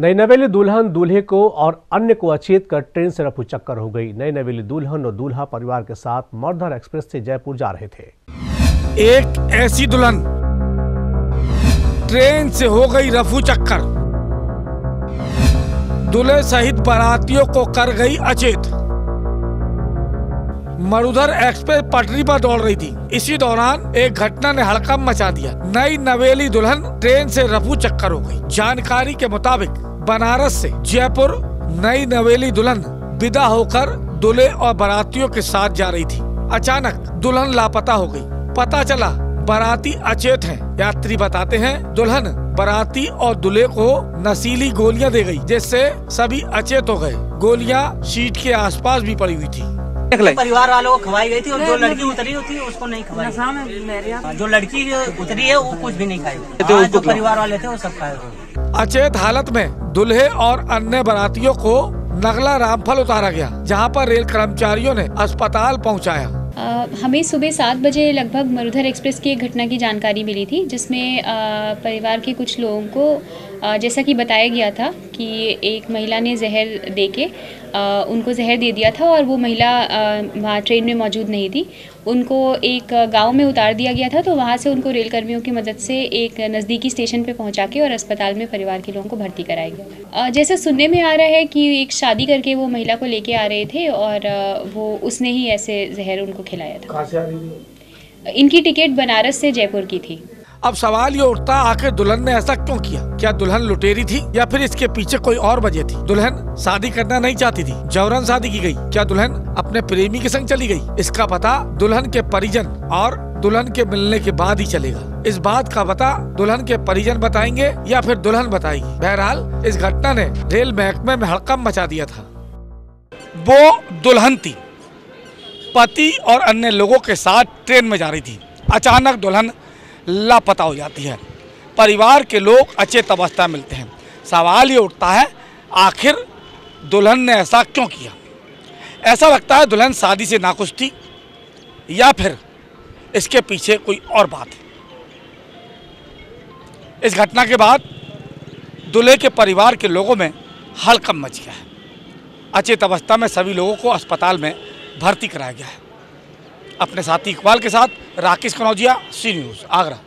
नई नवेली दुल्हन दूल्हे को और अन्य को अचेत कर ट्रेन से रफू चक्कर हो गई। नई नवेली दुल्हन और दूल्हा परिवार के साथ मर्धर एक्सप्रेस से जयपुर जा रहे थे। एक ऐसी दुल्हन ट्रेन से हो गई रफू चक्कर। दूल्हे सहित बारातियों को कर गई अचेत। मरुधर एक्सप्रेस पटरी पर दौड़ रही थी। इसी दौरान एक घटना ने हड़कम मचा दिया। नई नवेली दुल्हन ट्रेन से रफू चक्कर हो गई। जानकारी के मुताबिक बनारस से जयपुर नई नवेली दुल्हन विदा होकर दूल्हे और बारातियों के साथ जा रही थी। अचानक दुल्हन लापता हो गई। पता चला बाराती अचेत हैं। यात्री बताते हैं दुल्हन बाराती और दूल्हे को नशीली गोलियाँ दे गई जिससे सभी अचेत हो गए। गोलियाँ सीट के आसपास भी पड़ी हुई थी। परिवार वालों को खवाई गई थी और जो लड़की उतरी होती है उसको नहीं खवाई। हाँ, जो लड़की उतरी है वो कुछ भी नहीं खाई। हाँ, जो परिवार वाले थे वो सब खाए अचेत हालत में दुल्हे और अन्य बरातियों को नगला रामफल उतारा गया जहाँ पर रेल कर्मचारियों ने अस्पताल पहुँचाया। आ, हमें सुबह सात बजे लगभग मरुधर एक्सप्रेस की एक घटना की जानकारी मिली थी जिसमें आ, परिवार के कुछ लोगों को आ, जैसा कि बताया गया था कि एक महिला ने जहर दे के उनको जहर दे दिया था और वो महिला वहाँ ट्रेन में मौजूद नहीं थी। उनको एक गाँव में उतार दिया गया था तो वहाँ से उनको रेल कर्मियों की मदद से एक नज़दीकी स्टेशन पे पहुँचा के और अस्पताल में परिवार के लोगों को भर्ती कराया गया। जैसे सुनने में आ रहा है कि एक शादी करके वो महिला को लेके आ रहे थे और वो उसने ही ऐसे जहर उनको खिलाया था? इनकी टिकट बनारस से जयपुर की थी। अब सवाल ये उठता, आखिर दुल्हन ने ऐसा क्यों किया? क्या दुल्हन लुटेरी थी या फिर इसके पीछे कोई और वजह थी? दुल्हन शादी करना नहीं चाहती थी। जबरन शादी की गई। क्या दुल्हन अपने प्रेमी के संग चली गई? इसका पता दुल्हन के परिजन और दुल्हन के मिलने के बाद ही चलेगा। इस बात का पता दुल्हन के परिजन बताएँगे या फिर दुल्हन बताएगी? बहरहाल, इस घटना ने रेल महकमे में हड़कम मचा दिया था। वो दुल्हन थी। पति और अन्य लोगों के साथ ट्रेन में जा रही थी। अचानक दुल्हन लापता हो जाती है। परिवार के लोग अचेत अवस्था मिलते हैं। सवाल ये उठता है, आखिर दुल्हन ने ऐसा क्यों किया? ऐसा लगता है दुल्हन शादी से नाखुश थी, या फिर इसके पीछे कोई और बात है? इस घटना के बाद दूल्हे के परिवार के लोगों में हड़कम मच गया है। अचेत अवस्था में सभी लोगों को अस्पताल में भर्ती कराया गया है। अपने साथी इकबाल के साथ राकेश कनौजिया सी न्यूज़ आगरा।